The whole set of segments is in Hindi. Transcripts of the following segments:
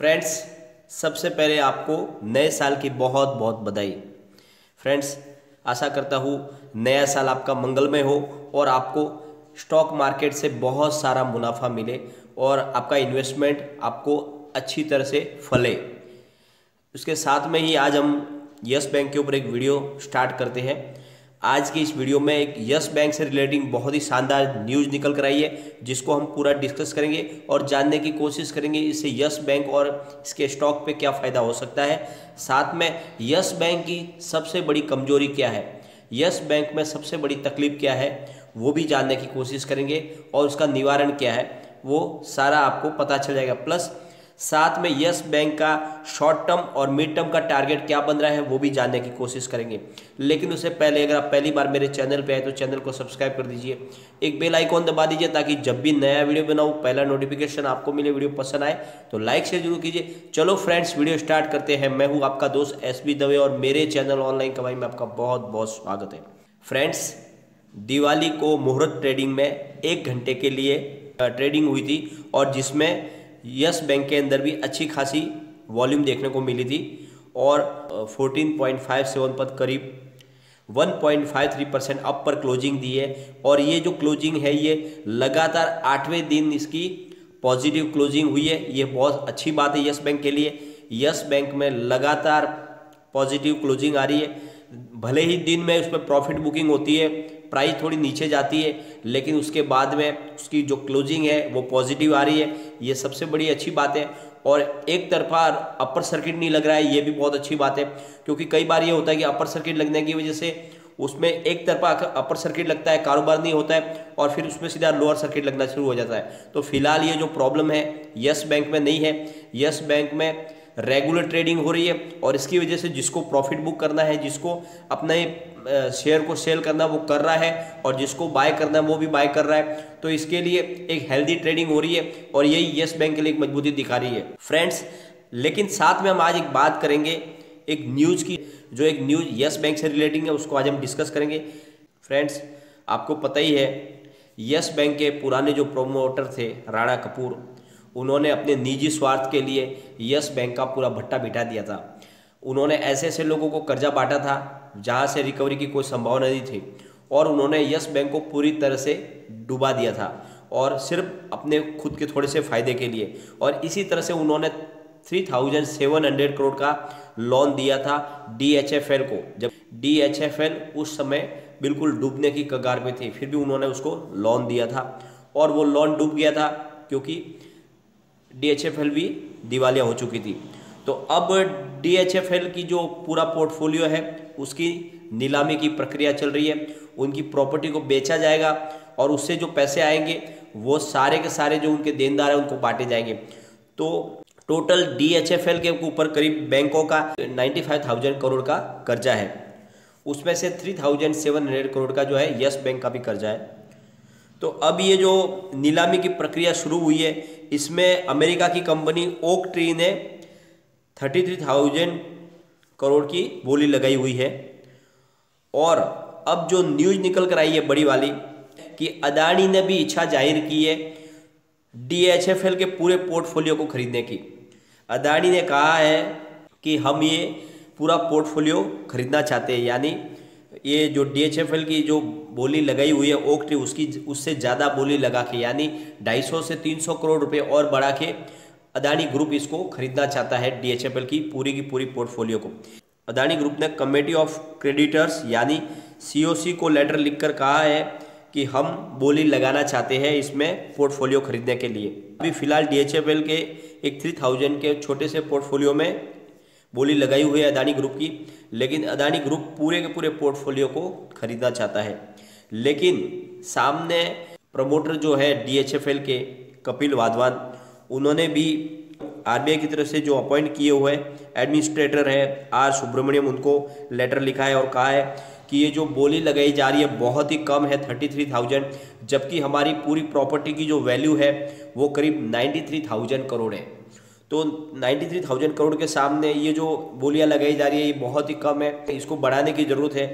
फ्रेंड्स सबसे पहले आपको नए साल की बहुत बहुत बधाई। फ्रेंड्स आशा करता हूँ नया साल आपका मंगलमय हो और आपको स्टॉक मार्केट से बहुत सारा मुनाफा मिले और आपका इन्वेस्टमेंट आपको अच्छी तरह से फले। उसके साथ में ही आज हम यस बैंक के ऊपर एक वीडियो स्टार्ट करते हैं। आज की इस वीडियो में एक यस बैंक से रिलेटिंग बहुत ही शानदार न्यूज़ निकल कर आई है, जिसको हम पूरा डिस्कस करेंगे और जानने की कोशिश करेंगे इससे यस बैंक और इसके स्टॉक पे क्या फ़ायदा हो सकता है। साथ में यस बैंक की सबसे बड़ी कमज़ोरी क्या है? यस बैंक में सबसे बड़ी तकलीफ़ क्या है? वो भी जानने की कोशिश करेंगे और उसका निवारण क्या है, वो सारा आपको पता चल जाएगा। प्लस साथ में यस बैंक का शॉर्ट टर्म और मिड टर्म का टारगेट क्या बन रहा है, वो भी जानने की कोशिश करेंगे। लेकिन उससे पहले अगर आप पहली बार मेरे चैनल पे आए तो चैनल को सब्सक्राइब कर दीजिए। एक बेल आइकॉन दबा दीजिए ताकि जब भी नया वीडियो बनाऊँ, पहला नोटिफिकेशन आपको मिले वीडियो पसंद आए तो लाइक शेयर ज़रूर कीजिए। चलो फ्रेंड्स वीडियो स्टार्ट करते हैं। मैं हूँ आपका दोस्त एसबी दवे और मेरे चैनल ऑनलाइन कमाई में आपका बहुत बहुत स्वागत है। फ्रेंड्स दिवाली को मुहूर्त ट्रेडिंग में एक घंटे के लिए ट्रेडिंग हुई थी और जिसमें यस बैंक के अंदर भी अच्छी खासी वॉल्यूम देखने को मिली थी और 14.57 पर करीब 1.53 परसेंट अप पर क्लोजिंग दी है और ये जो क्लोजिंग है, ये लगातार आठवें दिन इसकी पॉजिटिव क्लोजिंग हुई है। ये बहुत अच्छी बात है यस बैंक के लिए। यस बैंक में लगातार पॉजिटिव क्लोजिंग आ रही है। भले ही दिन में उस पर प्रॉफिट बुकिंग होती है प्राइस थोड़ी नीचे जाती है, लेकिन उसके बाद में उसकी जो क्लोजिंग है, वो पॉजिटिव आ रही है। ये सबसे बड़ी अच्छी बात है। और एक तरफा अपर सर्किट नहीं लग रहा है, ये भी बहुत अच्छी बात है। क्योंकि कई बार ये होता है कि अपर सर्किट लगने की वजह से उसमें एक तरफा अपर सर्किट लगता है, कारोबार नहीं होता है, और फिर उसमें सीधा लोअर सर्किट लगना शुरू हो जाता है। तो फ़िलहाल ये जो प्रॉब्लम है यस बैंक में नहीं है। यस बैंक में रेगुलर ट्रेडिंग हो रही है और इसकी वजह से जिसको प्रॉफिट बुक करना है, जिसको अपने शेयर को सेल करना वो कर रहा है और जिसको बाय करना है वो भी बाय कर रहा है। तो इसके लिए एक हेल्दी ट्रेडिंग हो रही है और यही यस बैंक के लिए एक मजबूती दिखा रही है। फ्रेंड्स लेकिन साथ में हम आज एक बात करेंगे, एक न्यूज़ की, जो एक न्यूज़ यस बैंक से रिलेटिंग है, उसको आज हम डिस्कस करेंगे। फ्रेंड्स आपको पता ही है, यस बैंक के पुराने जो प्रोमोटर थे, राणा कपूर उन्होंने अपने निजी स्वार्थ के लिए यस बैंक का पूरा भट्टा बिठा दिया था। उन्होंने ऐसे ऐसे लोगों को कर्जा बांटा था, जहाँ से रिकवरी की कोई संभावना नहीं थी, और उन्होंने यस बैंक को पूरी तरह से डुबा दिया था, और सिर्फ़ अपने खुद के थोड़े से फ़ायदे के लिए। और इसी तरह से उन्होंने three thousand seven hundred crore का लोन दिया था डी एच एफ़ एल को। जब डी एच एफ़ एल उस समय बिल्कुल डूबने की कगार में थी, फिर भी उन्होंने उसको लोन दिया था, और वो लोन डूब गया था, क्योंकि डीएचएफएल भी दिवालिया हो चुकी थी। तो अब डीएचएफएल की जो पूरा पोर्टफोलियो है उसकी नीलामी की प्रक्रिया चल रही है। उनकी प्रॉपर्टी को बेचा जाएगा और उससे जो पैसे आएँगे वो सारे के सारे जो उनके देनदार हैं उनको बांटे जाएँगे। तो टोटल डीएचएफएल के ऊपर करीब बैंकों का 95,000 करोड़ का कर्जा है। उसमें से 3,700 करोड़ का जो है यस बैंक का भी कर्जा है। तो अब ये जो नीलामी की प्रक्रिया शुरू हुई है, इसमें अमेरिका की कंपनी ओक ट्री ने थर्टी थ्री थाउज़ेंड करोड़ की बोली लगाई हुई है। और अब जो न्यूज़ निकल कर आई है बड़ी वाली, कि अदानी ने भी इच्छा ज़ाहिर की है डीएचएफएल के पूरे पोर्टफोलियो को खरीदने की। अदानी ने कहा है कि हम ये पूरा पोर्टफोलियो खरीदना चाहते हैं, यानी ये जो डीएचएफएल की जो बोली लगाई हुई है, ओक ट्री, उसकी उससे ज़्यादा बोली लगा के, यानी 250 से 300 करोड़ रुपए और बढ़ा के अदानी ग्रुप इसको खरीदना चाहता है डीएचएफएल की पूरी की पूरी पोर्टफोलियो को। अदानी ग्रुप ने कमेटी ऑफ़ क्रेडिटर्स, यानी सीओसी को लेटर लिखकर कहा है कि हम बोली लगाना चाहते हैं इसमें पोर्टफोलियो खरीदने के लिए। अभी फ़िलहाल DHFL के एक थ्री थाउज़ेंड के छोटे से पोर्टफोलियो में बोली लगाई हुई है अदानी ग्रुप की। लेकिन अदानी ग्रुप पूरे के पूरे पोर्टफोलियो को खरीदना चाहता है। लेकिन सामने प्रमोटर जो है डीएचएफएल के, कपिल वाधवान, उन्होंने भी आरबीआई की तरफ़ से जो अपॉइंट किए हुए एडमिनिस्ट्रेटर है आर सुब्रमण्यम, उनको लेटर लिखा है और कहा है कि ये जो बोली लगाई जा रही है बहुत ही कम है थर्टी थ्री थाउज़ेंड जबकि हमारी पूरी प्रॉपर्टी की जो वैल्यू है वो करीब नाइन्टी थ्री थाउज़ेंड करोड़ है। तो 93,000 करोड़ के सामने ये जो बोलियाँ लगाई जा रही है ये बहुत ही कम है। इसको बढ़ाने की ज़रूरत है।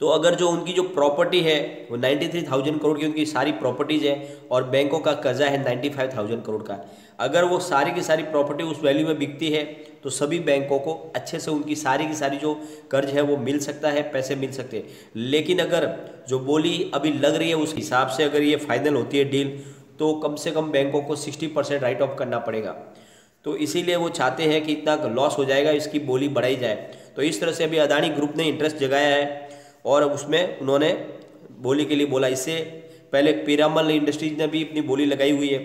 तो अगर जो उनकी जो प्रॉपर्टी है वो 93,000 करोड़ की उनकी सारी प्रॉपर्टीज़ है और बैंकों का कर्जा है 95,000 करोड़ का अगर वो सारी की सारी प्रॉपर्टी उस वैल्यू में बिकती है तो सभी बैंकों को अच्छे से उनकी सारी की सारी जो कर्ज है वो मिल सकता है पैसे मिल सकते हैं। लेकिन अगर जो बोली अभी लग रही है उस हिसाब से अगर ये फाइनल होती है डील तो कम से कम बैंकों को सिक्सटी परसेंट राइट ऑफ़ करना पड़ेगा। तो इसीलिए वो चाहते हैं कि इतना लॉस हो जाएगा, इसकी बोली बढ़ाई जाए। तो इस तरह से अभी अदानी ग्रुप ने इंटरेस्ट जगाया है और उसमें उन्होंने बोली के लिए बोला। इससे पहले पीरामल इंडस्ट्रीज़ ने भी अपनी बोली लगाई हुई है।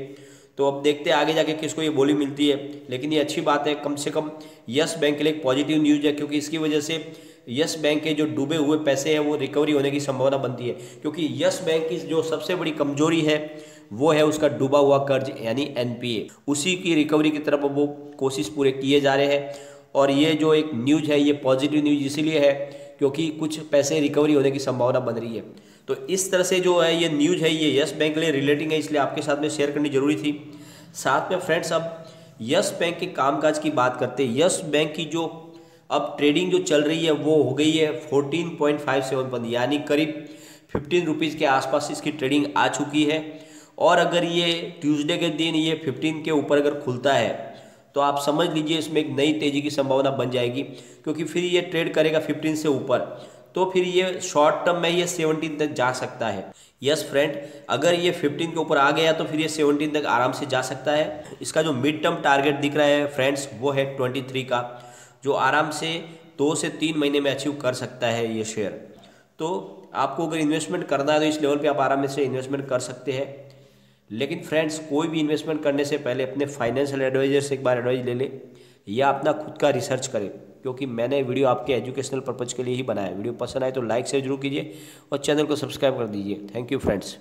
तो अब देखते हैं आगे जाके किसको ये बोली मिलती है। लेकिन ये अच्छी बात है, कम से कम यस बैंक के लिए एक पॉजिटिव न्यूज़ है, क्योंकि इसकी वजह से यस बैंक के जो डूबे हुए पैसे हैं, वो रिकवरी होने की संभावना बनती है। क्योंकि यस बैंक की जो सबसे बड़ी कमज़ोरी है वो है उसका डूबा हुआ कर्ज, यानी एनपीए उसी की रिकवरी की तरफ़ वो कोशिश पूरे किए जा रहे हैं। और ये जो एक न्यूज़ है, ये पॉजिटिव न्यूज़ इसीलिए है क्योंकि कुछ पैसे रिकवरी होने की संभावना बन रही है। तो इस तरह से जो है, ये न्यूज़ है, ये यस बैंक के लिए रिलेटिंग है, इसलिए आपके साथ में शेयर करनी ज़रूरी थी। साथ में फ्रेंड्स अब यस बैंक के कामकाज की बात करते हैं। यस बैंक की जो अब ट्रेडिंग जो चल रही है, वो हो गई है फोर्टीन पॉइंट फाइव सेवन यानी करीब फिफ्टीन रुपीज़ के आसपास इसकी ट्रेडिंग आ चुकी है। और अगर ये ट्यूसडे के दिन, ये फिफ्टीन के ऊपर अगर खुलता है तो आप समझ लीजिए इसमें एक नई तेज़ी की संभावना बन जाएगी, क्योंकि फिर ये ट्रेड करेगा फिफ्टीन से ऊपर। तो फिर ये शॉर्ट टर्म में ये सेवनटीन तक जा सकता है। यस फ्रेंड, अगर ये फिफ्टीन के ऊपर आ गया तो फिर ये सेवनटीन तक आराम से जा सकता है। इसका जो मिड टर्म टारगेट दिख रहा है फ्रेंड्स वो है ट्वेंटी थ्री का, जो आराम से दो से तीन महीने में अचीव कर सकता है ये शेयर तो आपको अगर इन्वेस्टमेंट करना है तो इस लेवल पे आप आराम से इन्वेस्टमेंट कर सकते हैं। लेकिन फ्रेंड्स कोई भी इन्वेस्टमेंट करने से पहले अपने फाइनेंशियल एडवाइजर से एक बार एडवाइस ले लें या अपना खुद का रिसर्च करें, क्योंकि मैंने वीडियो आपके एजुकेशनल पर्पज़ के लिए ही बनाया वीडियो पसंद आए तो लाइक शेयर ज़रूर कीजिए और चैनल को सब्सक्राइब कर दीजिए। Thank you friends